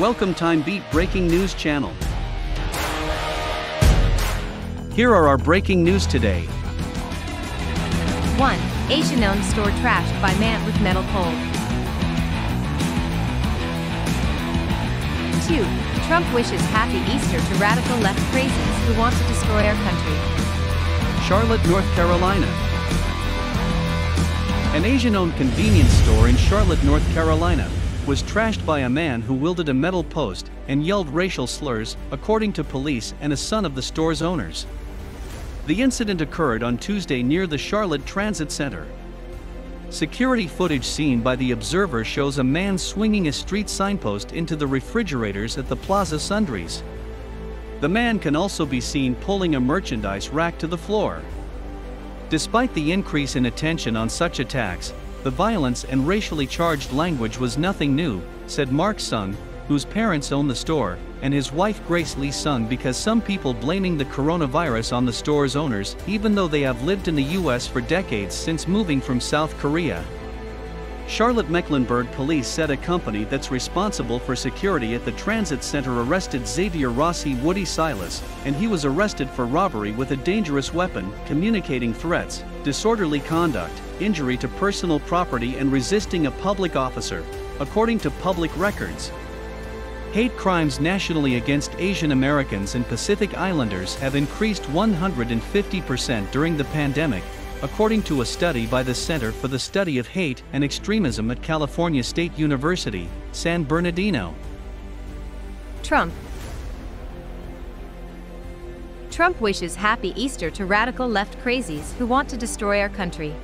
Welcome Time Beat Breaking News Channel. Here are our breaking news today. 1. Asian-owned store trashed by man with metal pole. 2. Trump wishes happy Easter to radical left crazies who want to destroy our country. Charlotte, North Carolina. An Asian-owned convenience store in Charlotte, North Carolina, was trashed by a man who wielded a metal post and yelled racial slurs, according to police and a son of the store's owners. The incident occurred on Tuesday near the Charlotte Transit Center. Security footage seen by the observer shows a man swinging a street signpost into the refrigerators at the Plaza Sundries. The man can also be seen pulling a merchandise rack to the floor. Despite the increase in attention on such attacks, the violence and racially charged language was nothing new, said Mark Sung, whose parents own the store, and his wife Grace Lee Sung because some people blaming the coronavirus on the store's owners even though they have lived in the US for decades since moving from South Korea. Charlotte Mecklenburg police said a company that's responsible for security at the transit center arrested Xavier Rossi Woody Silas, and he was arrested for robbery with a dangerous weapon, communicating threats, disorderly conduct, injury to personal property and resisting a public officer, according to public records. Hate crimes nationally against Asian Americans and Pacific Islanders have increased 150% during the pandemic, according to a study by the Center for the Study of Hate and Extremism at California State University, San Bernardino. Trump Trump wishes happy Easter to radical left crazies who want to destroy our country.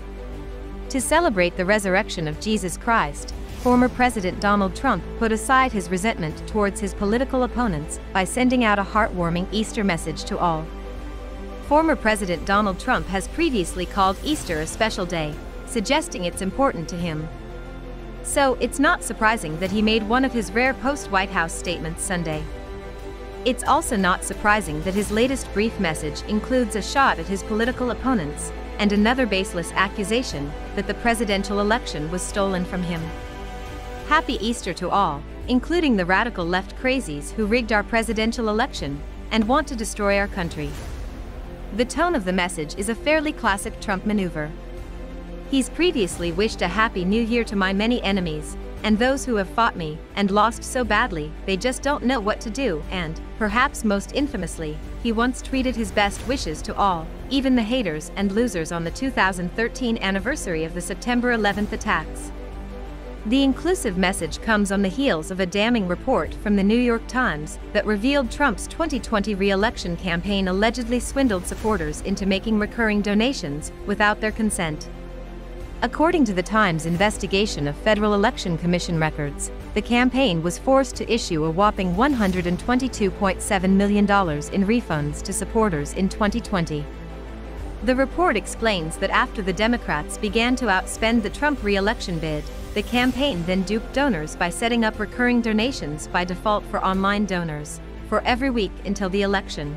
To celebrate the resurrection of Jesus Christ, former President Donald Trump put aside his resentment towards his political opponents by sending out a heartwarming Easter message to all. Former President Donald Trump has previously called Easter a special day, suggesting it's important to him. So, it's not surprising that he made one of his rare post-White House statements Sunday. It's also not surprising that his latest brief message includes a shot at his political opponents and another baseless accusation that the presidential election was stolen from him. Happy Easter to all, including the radical left crazies who rigged our presidential election and want to destroy our country. The tone of the message is a fairly classic Trump maneuver. He's previously wished a happy new year to my many enemies, and those who have fought me and lost so badly they just don't know what to do, and, perhaps most infamously, he once tweeted his best wishes to all, even the haters and losers on the 2013 anniversary of the September 11th attacks. The inclusive message comes on the heels of a damning report from the New York Times that revealed Trump's 2020 re-election campaign allegedly swindled supporters into making recurring donations without their consent. According to the Times investigation of Federal Election Commission records, the campaign was forced to issue a whopping $122.7 million in refunds to supporters in 2020. The report explains that after the Democrats began to outspend the Trump re-election bid, the campaign then duped donors by setting up recurring donations by default for online donors, for every week until the election.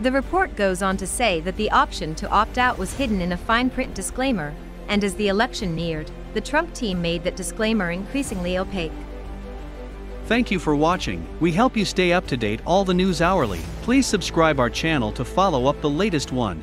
The report goes on to say that the option to opt out was hidden in a fine print disclaimer, and as the election neared, the Trump team made that disclaimer increasingly opaque. Thank you for watching. We help you stay up to date all the news hourly. Please subscribe our channel to follow up the latest one.